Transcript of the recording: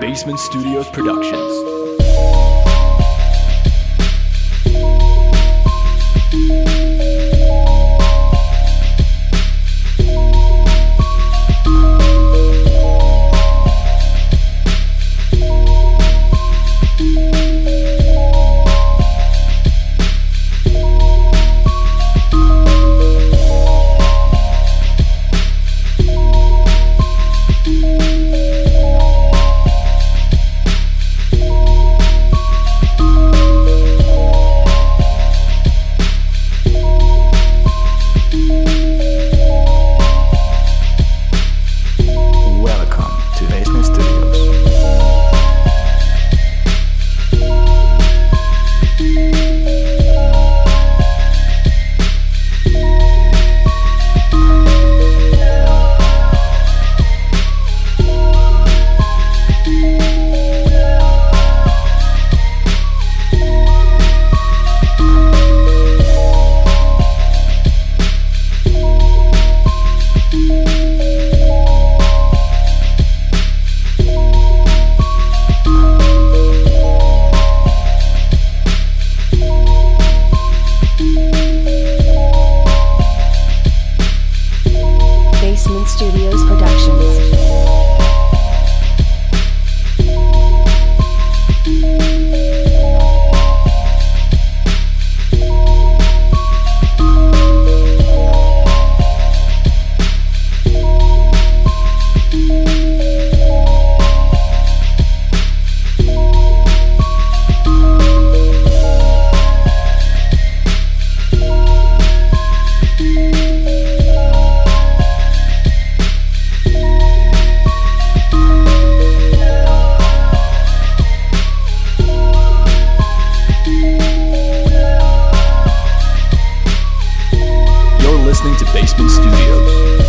Basement Studios Productions. Basement Studios.